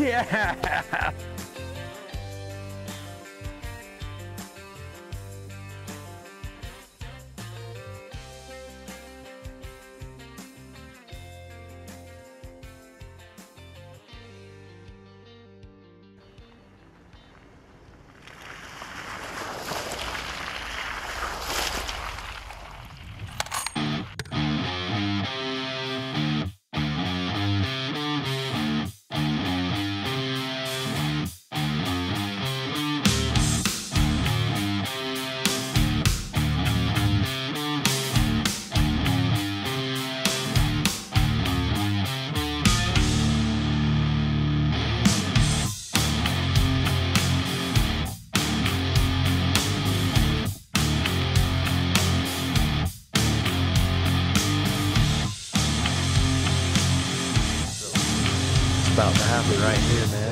Yeah. About to happen right here, man.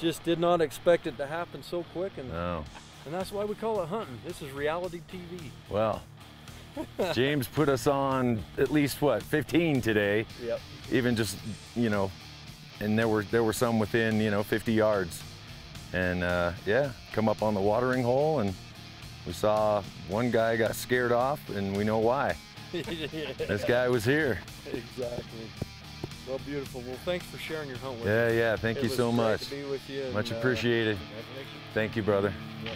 Just did not expect it to happen so quick, and No. and that's why we call it hunting. This is reality TV. Well, James put us on at least what 15 today. Yep. Even just you know, and there were there were some within you know 50 yards, and uh, yeah, come up on the watering hole, and we saw one guy got scared off, and we know why. This guy was here. Exactly. Well, beautiful. Well, thanks for sharing your home with Yeah, us. yeah. Thank It you was so great much. To be with you. Much and, uh, appreciated. Thank you, brother. yeah,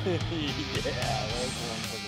yeah, that's one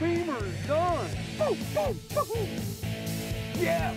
baby, the beamer is done. Boom, boom, boom. Yeah.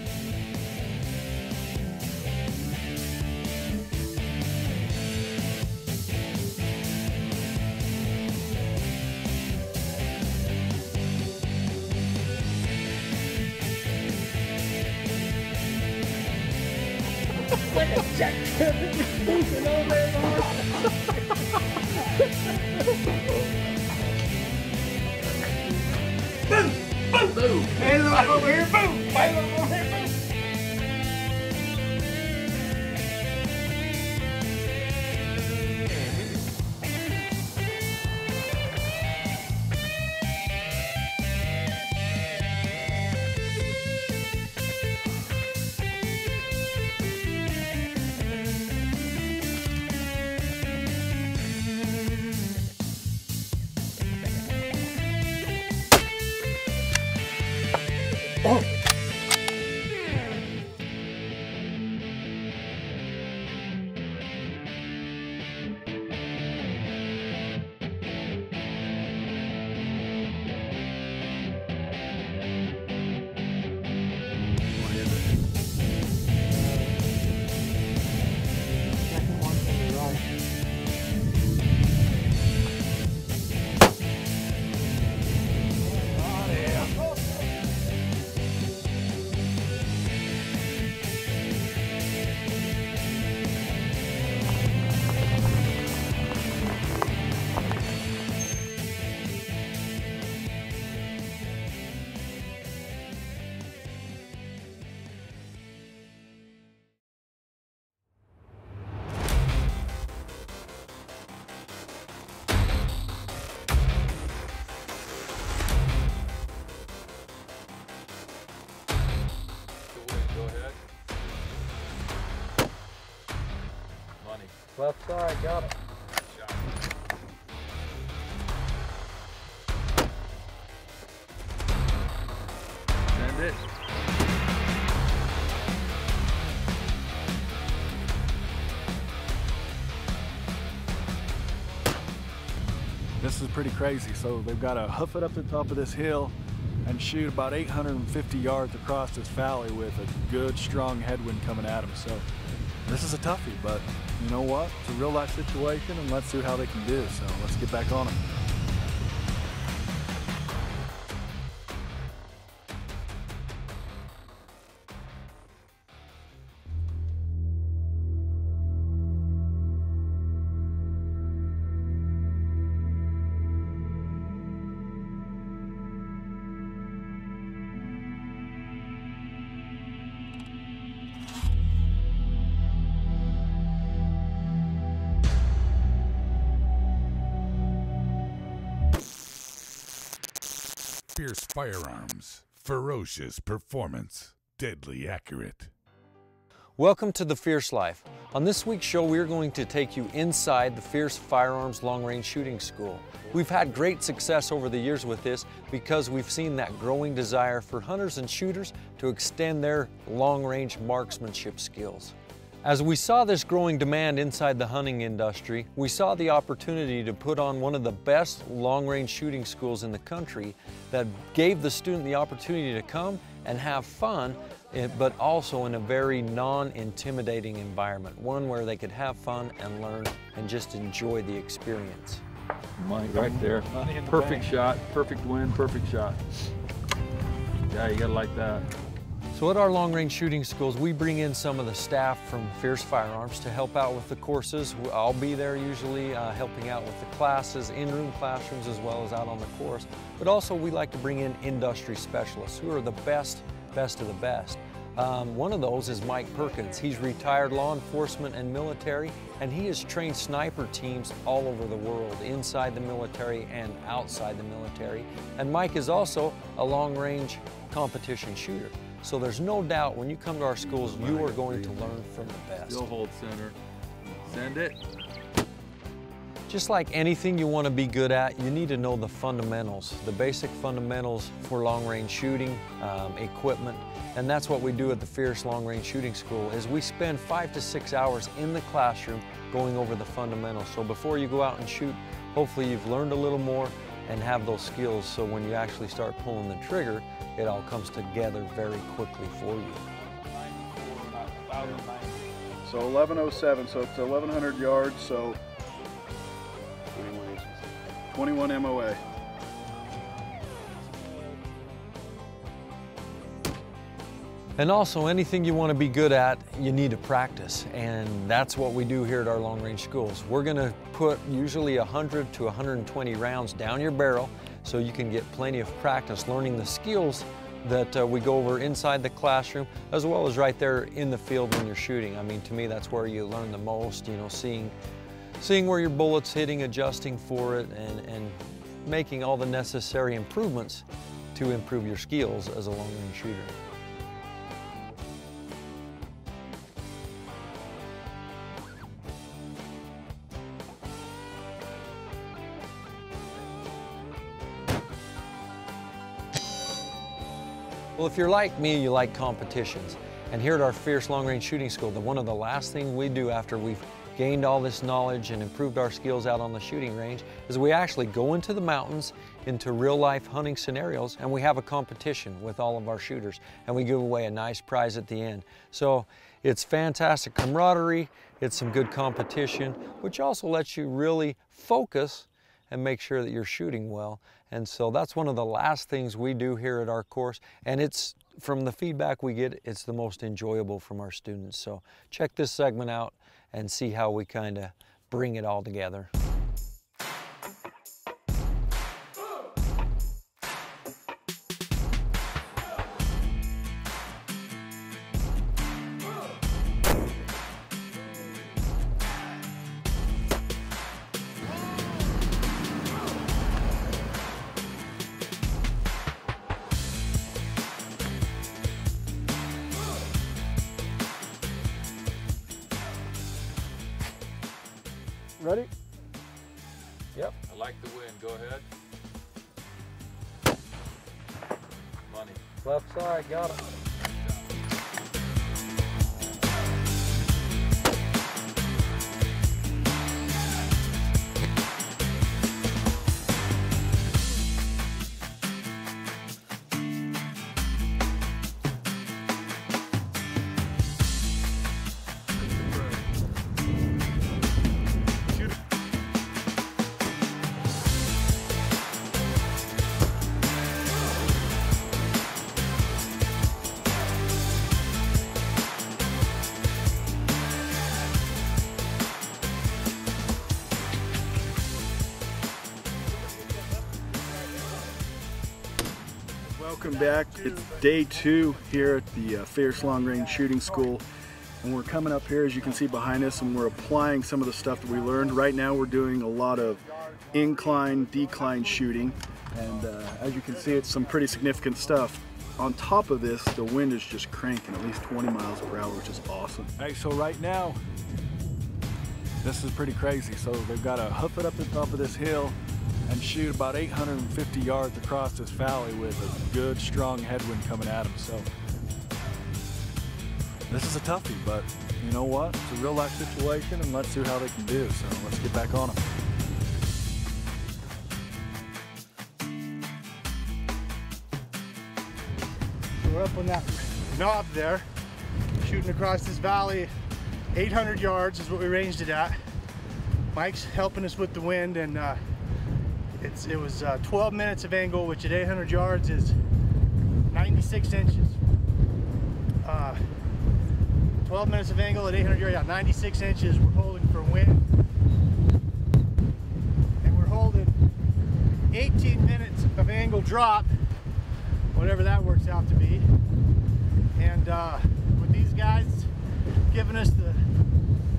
Left side, got it. Send it. This is pretty crazy. So they've got to hoof it up the top of this hill and shoot about 850 yards across this valley with a good, strong headwind coming at them. So this is a toughie, but you know what? It's a real life situation, and let's see how they can do. So let's get back on them. Fierce firearms, ferocious performance, deadly accurate. Welcome to The Fierce Life. On this week's show, we're going to take you inside the Fierce Firearms Long Range Shooting School. We've had great success over the years with this because we've seen that growing desire for hunters and shooters to extend their long range marksmanship skills. As we saw this growing demand inside the hunting industry, we saw the opportunity to put on one of the best long-range shooting schools in the country that gave the student the opportunity to come and have fun, eh, but also in a very non-intimidating environment, one where they could have fun and learn and just enjoy the experience. Money right there. Money the Perfect bank. shot. Perfect win. Perfect shot. Yeah, you gotta like that. So at our long-range shooting schools, we bring in some of the staff from Fierce Firearms to help out with the courses. I'll be there usually uh, helping out with the classes, in-room classrooms, as well as out on the course. But also we like to bring in industry specialists who are the best, best of the best. Um, one of those is Mike Perkins. He's retired law enforcement and military, and he has trained sniper teams all over the world, inside the military and outside the military. And Mike is also a long-range competition shooter. So there's no doubt when you come to our schools, you are going to learn from the best. Still hold center. Send it. Just like anything you want to be good at, you need to know the fundamentals, the basic fundamentals for long range shooting, um, equipment, and that's what we do at the Fierce Long Range Shooting School is we spend five to six hours in the classroom going over the fundamentals. So before you go out and shoot, hopefully you've learned a little more and have those skills so when you actually start pulling the trigger, it all comes together very quickly for you. So 1107, so it's 1100 yards, so 21 MOA. And also, anything you want to be good at, you need to practice. And that's what we do here at our long range schools. We're going to put usually 100 to 120 rounds down your barrel so you can get plenty of practice learning the skills that uh, we go over inside the classroom as well as right there in the field when you're shooting. I mean, to me, that's where you learn the most, you know, seeing, seeing where your bullet's hitting, adjusting for it, and, and making all the necessary improvements to improve your skills as a long range shooter. Well, if you're like me, you like competitions. And here at our Fierce Long Range Shooting School, the one of the last things we do after we've gained all this knowledge and improved our skills out on the shooting range is we actually go into the mountains into real life hunting scenarios and we have a competition with all of our shooters and we give away a nice prize at the end. So it's fantastic camaraderie, it's some good competition, which also lets you really focus and make sure that you're shooting well. And so that's one of the last things we do here at our course. And it's from the feedback we get, it's the most enjoyable from our students. So check this segment out and see how we kind of bring it all together. Left side, got it. Back. It's day two here at the uh, Fierce Long Range Shooting School. And we're coming up here, as you can see behind us, and we're applying some of the stuff that we learned. Right now we're doing a lot of incline, decline shooting. And uh, as you can see, it's some pretty significant stuff. On top of this, the wind is just cranking at least 20 miles per hour, which is awesome. Hey, so right now, this is pretty crazy. So they've got to hoof it up the top of this hill and shoot about 850 yards across this valley with a good, strong headwind coming at him. So this is a toughie, but you know what? It's a real life situation, and let's see how they can do. So let's get back on them. We're up on that knob there, shooting across this valley. 800 yards is what we ranged it at. Mike's helping us with the wind, and uh, it's it was uh, 12 minutes of angle, which at 800 yards is 96 inches. Uh, 12 minutes of angle at 800 yards, yeah, 96 inches. We're holding for wind, and we're holding 18 minutes of angle drop, whatever that works out to be. And uh, with these guys giving us the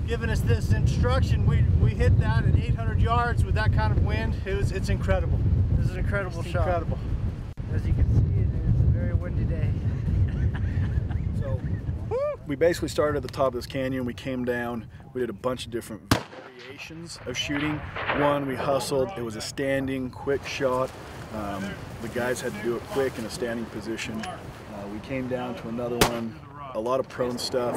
giving us this instruction, we we hit that at 800 yards with that kind of wind. It was it's incredible. This is an incredible It's shot. incredible. As you can see, it is a very windy day. So we basically started at the top of this canyon. We came down. We did a bunch of different variations of shooting. One, we hustled. It was a standing, quick shot. Um, the guys had to do it quick in a standing position. Uh, we came down to another one. A lot of prone stuff.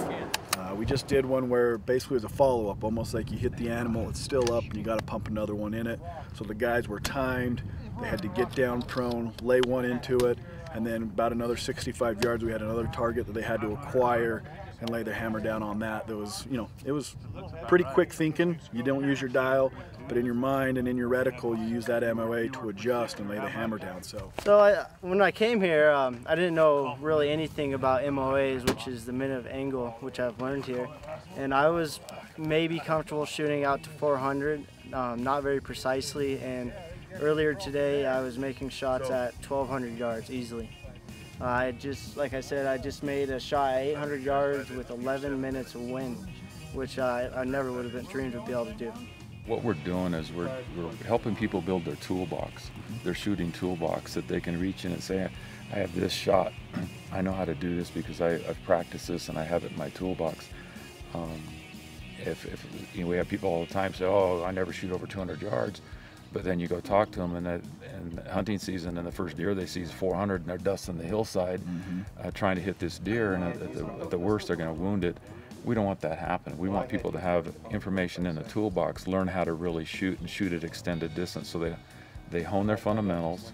We just did one where basically it was a follow-up, almost like you hit the animal, it's still up, and you got to pump another one in it. So the guys were timed. They had to get down prone, lay one into it, and then about another 65 yards, we had another target that they had to acquire and lay their hammer down on that. That was, you know, it was pretty quick thinking. You don't use your dial, but in your mind and in your reticle, you use that MOA to adjust and lay the hammer down. So, So I, when I came here, um, I didn't know really anything about MOAs, which is the minute of angle, which I've learned here. And I was maybe comfortable shooting out to 400, um, not very precisely. And earlier today, I was making shots at 1,200 yards easily. I just, like I said, I just made a shot at 800 yards with 11 minutes of wind, which I, I never would have been dreamed to be able to do. What we're doing is we're, we're helping people build their toolbox, their shooting toolbox that they can reach in and say, I have this shot. I know how to do this because I, I've practiced this and I have it in my toolbox. Um, if, if you know, we have people all the time say, "Oh, I never shoot over 200 yards," but then you go talk to them, and that, and hunting season, and the first deer they see is 400, and they're dusting the hillside, uh, trying to hit this deer, and at, the, at the worst, they're going to wound it. We don't want that happening. We want people to have information in the toolbox, learn how to really shoot and shoot at extended distance, so they they hone their fundamentals.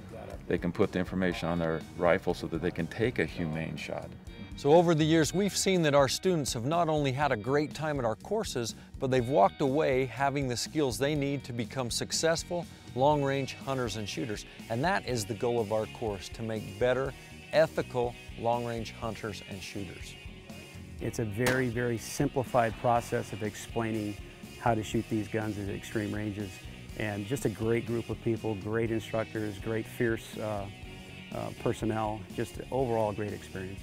They can put the information on their rifle so that they can take a humane shot. So over the years, we've seen that our students have not only had a great time at our courses, but they've walked away having the skills they need to become successful long-range hunters and shooters. And that is the goal of our course, to make better, ethical long-range hunters and shooters. It's a very, very simplified process of explaining how to shoot these guns at extreme ranges. And just a great group of people, great instructors, great fierce uh, uh, personnel, just overall great experience.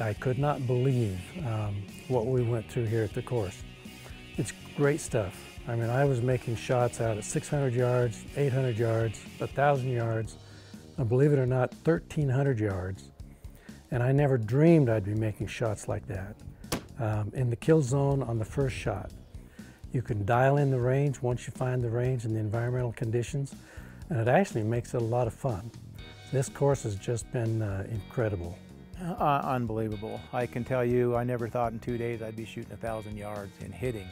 I could not believe um, what we went through here at the course. It's great stuff. I mean, I was making shots out at 600 yards, 800 yards, 1,000 yards, and believe it or not, 1,300 yards. And I never dreamed I'd be making shots like that. Um, in the kill zone on the first shot, you can dial in the range once you find the range and the environmental conditions, and it actually makes it a lot of fun. This course has just been uh, incredible. Uh, unbelievable. I can tell you, I never thought in two days I'd be shooting a thousand yards and hitting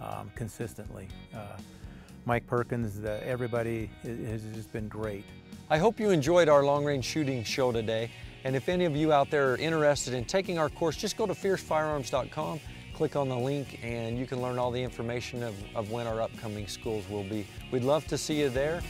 um, consistently. Uh, Mike Perkins, the, everybody has just been great. I hope you enjoyed our long-range shooting show today. And if any of you out there are interested in taking our course, just go to fiercefirearms.com, click on the link, and you can learn all the information of, of when our upcoming schools will be. We'd love to see you there.